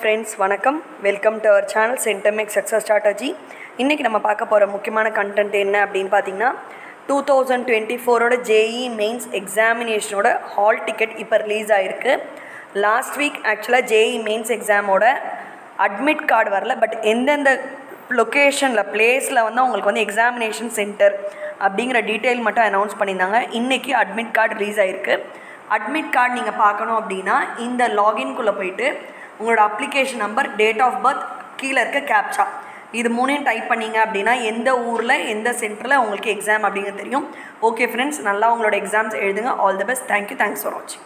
Friends வணக்கம். Welcome to our channel சென்டமெக் success strategy இன்றைக்கி நம்ம பார்க்க போகிற முக்கியமான கண்டென்ட் என்ன அப்படின்னு பார்த்தீங்கன்னா டூ தௌசண்ட் டுவெண்ட்டி ஃபோரோட ஜேஇ மெயின்ஸ் எக்ஸாமினேஷனோட ஹால் டிக்கெட் இப்போ ரிலீஸ் ஆகிருக்கு லாஸ்ட் வீக் ஆக்சுவலாக ஜேஇ மெயின்ஸ் எக்ஸாமோட அட்மிட் கார்டு வரல பட் எந்தெந்த லொக்கேஷனில் பிளேஸில் வந்து அவங்களுக்கு வந்து எக்ஸாமினேஷன் சென்டர் அப்படிங்கிற டீட்டெயில் மட்டும் அனௌன்ஸ் பண்ணியிருந்தாங்க. இன்றைக்கி அட்மிட் கார்டு ரிலீஸ் ஆகிருக்கு அட்மிட் கார்டு நீங்கள் பார்க்கணும் அப்படின்னா இந்த லாகின்குள்ளே போயிட்டு உங்களோட application number date of birth கீழே இருக்க கேப்சா இது மூணையும் டைப் பண்ணீங்க அப்படின்னா எந்த ஊரில் எந்த சென்டரில் உங்களுக்கு எக்ஸாம் அப்படிங்கிறது தெரியும். ஓகே ஃப்ரெண்ட்ஸ் நல்லா உங்களோட எக்ஸாம்ஸ் எழுதுங்க. All the best thank you thanks for வாட்சிங்